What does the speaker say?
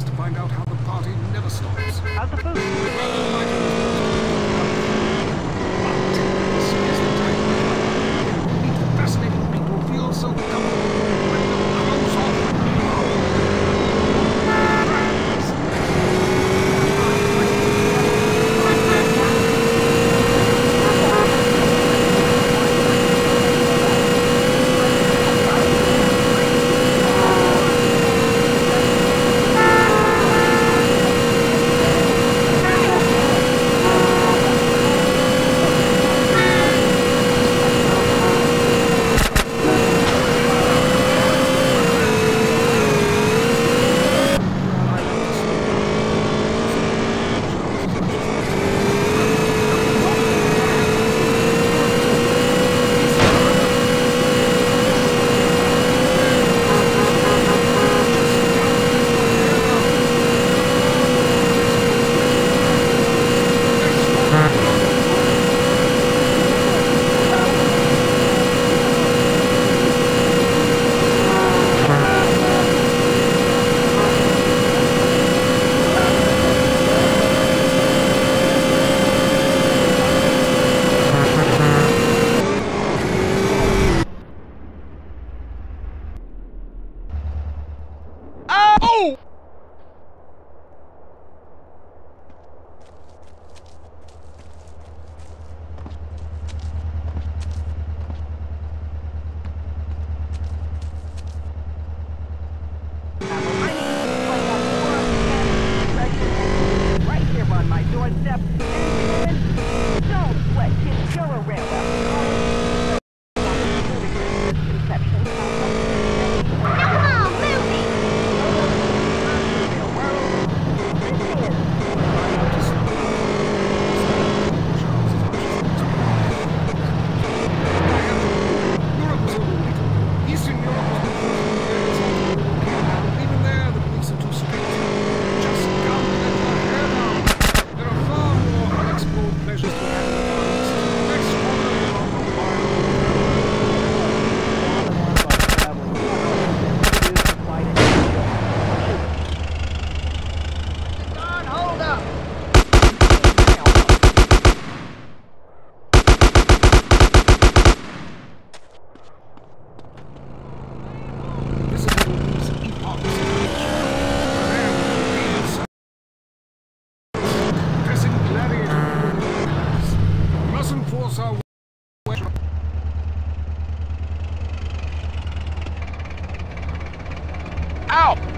surprised to find out how the party never stops. How's the food? ramp. Almost all way. Ow!